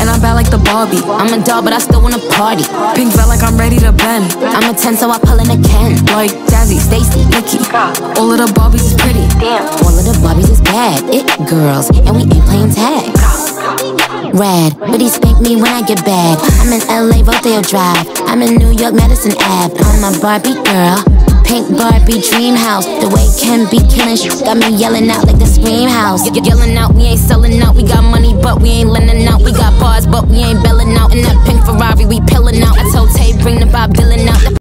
and I'm bad like the Barbie. I'm a doll, but I still wanna party. Pink felt like I'm ready to bend. I'm a 10, so I pull in a Ken. Like Jazzie, Stacie, Nicki. All of the Barbies is pretty. Damn. All of the Barbies is bad. It girls, and we ain't playing tag. Rad, but he spank me when I get bad. I'm in LA, Rodeo Drive. I'm in New York, Madison Ave. I'm a Barbie girl. Pink Barbie dream house. The way Ken be killing shit got me yelling out like the scream house. Ye- Yelling out, we ain't selling out. We got money, but we ain't lending out. We got bars, but we ain't belling out. In that pink Ferrari, we pillin' out. I told Tay, bring the Bob Dylan.